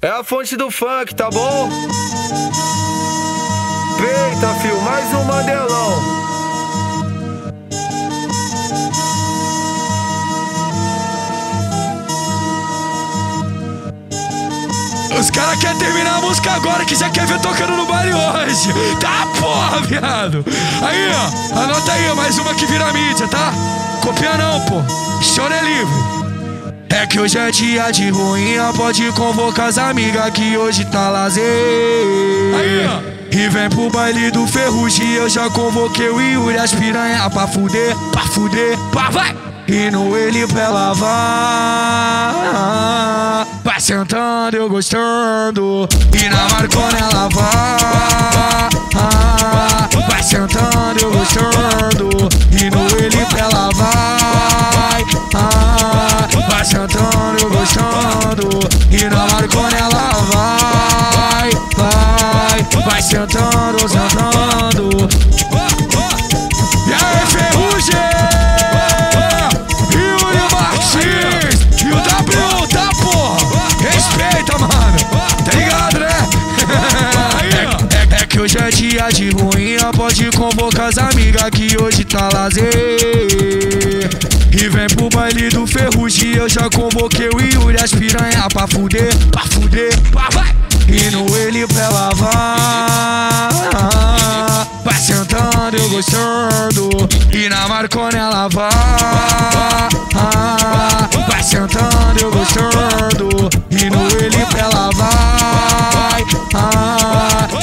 É a fonte do funk, tá bom? Peita, fio, mais um Mandelão. Os caras querem terminar a música agora, que já quer ver tocando no baile hoje. Tá porra, viado. Aí, ó, anota aí, mais uma que vira mídia, tá? Copia não, pô. Choro é livre. É que hoje é dia de ruinha, pode convocar as amigas que hoje tá lazer. Aí. E vem pro baile do ferrugem, eu já convoquei o Yuri, as piranha pra fuder, pra fuder, pra vai! E no ele pra ela vai Vai sentando, eu gostando E na marcona ela vai Vai, sentando, sentando E aí, ferrugem? Yuri Martins? E o W, tá porra? Respeita, mano. Tá ligado, né? É, é- é que hoje é dia de ruinha. Pode convocar as amigas que hoje tá lazer. E vem pro baile do ferrugem. Eu já convoquei o Yuri As piranha pra fuder, pra fuder, pra vai. E no ele pra ela vai eu gostando. E na marcona ela vai Vai sentando, eu gostando. E no ele ela vai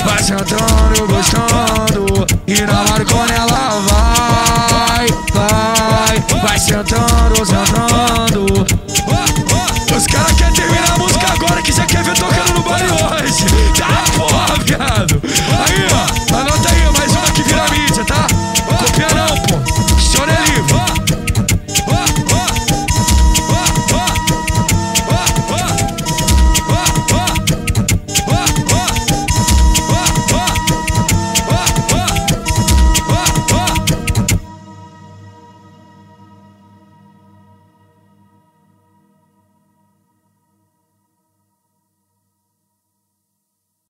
Vai sentando, eu gostando. E na marcona ela vai Vai, vai sentando, sentando